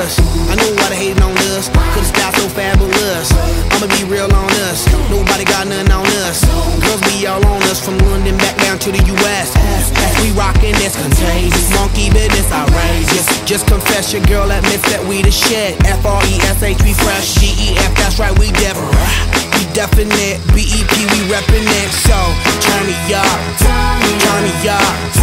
us. I know why they hating on us 'cause it's got so fabulous. I'ma be real on us. Nobody got nothing on us. Girls be all on us from London back down to the U.S. We rockin' this contagious. Monkey business outrageous. Just confess your girl admits that we the shit. F R E S H we fresh. G E F that's right we different. We definite. B E P we reppin' it. So turn me up, turn me up.